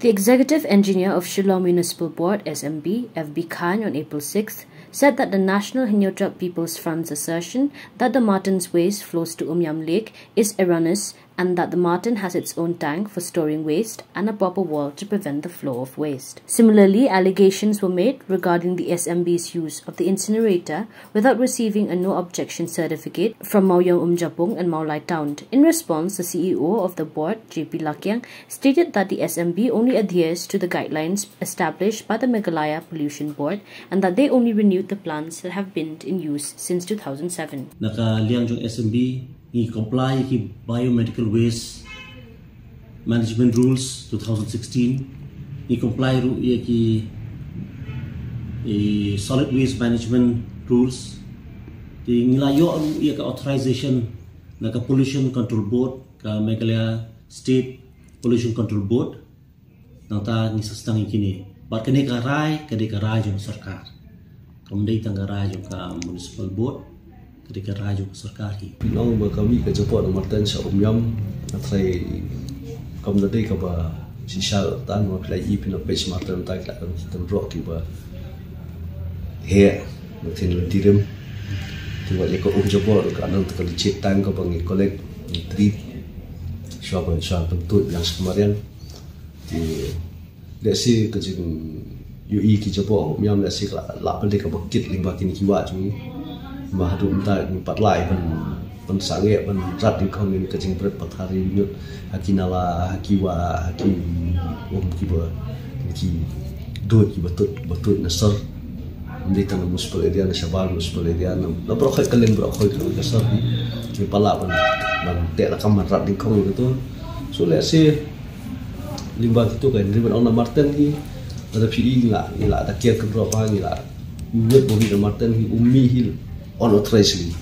The executive engineer of Shillong Municipal Board, SMB, FB Khan, on April 6th, said that the National Hnyotrat People's Front's assertion that the Martin's waste flows to Umyam Lake is erroneous and that the Martin has its own tank for storing waste and a proper wall to prevent the flow of waste. Similarly, allegations were made regarding the SMB's use of the incinerator without receiving a no objection certificate from Mauyang Umjapung and Maulai Town. In response, the CEO of the board, JP Lakyang, stated that the SMB only adheres to the guidelines established by the Meghalaya Pollution Board and that they only renewed the plants that have been in use since 2007. Naka liang SMB he comply with biomedical waste management rules 2016 he comply with the solid waste management rules. Di ngilayo ia ka authorization na ka pollution control board ka Meghalaya state pollution control board. Nang ta ni sastang kini. Bat kani ka rai ka di ka rai jong sarkar kamdai tang rai jong ka municipal board ketika raju serkari. Pinong kami ke Jepun nomor ten sa umyam atrai kam dadi ka ba sisa tan mo play i pinong page martin tak la kan tan rock ki ba he mo tin lu dirim ti wa le ko um Jepun ka nang tak licit tan ka bang kolek trip shop and shop tu yang kemarin di desi ke jing yu i ki Jepun umyam desi la la pe ka bakit limba kini kiwa cumi mà đủ ta bắt lại phần phần sáng nghệ phần rát đi không nên cái chính vật bắt hari như hakinala hakiwa haki om kiba ki do ki betul betul nasar di tanah muspel area na shabal muspel area na na brokhai kalen brokhai tu nasar di ki pala ban ban te la kam rat di không itu so le se limba itu kan di ban martin ni ada pili la ni la ada kier ke berapa ni la Nyet bohi Martin hi ummi hil on a treasury